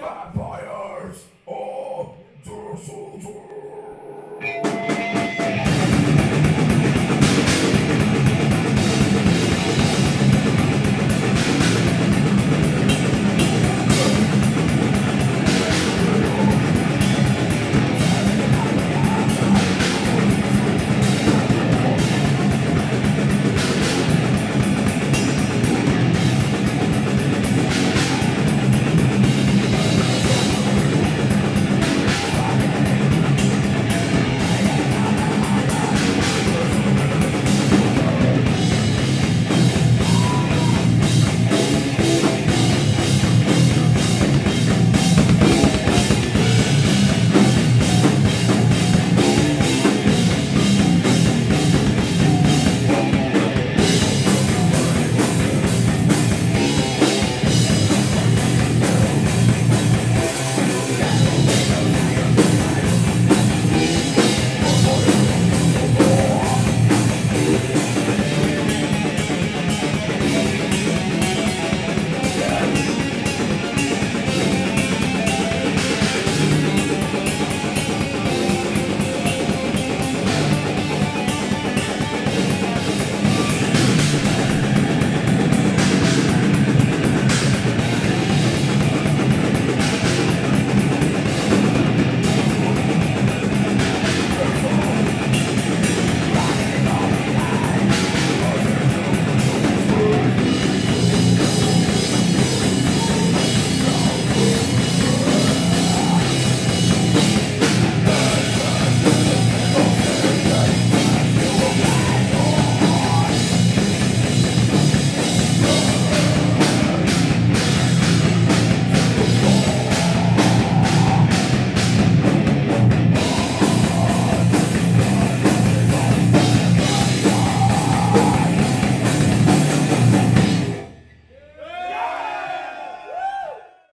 Vampires of the Sultan.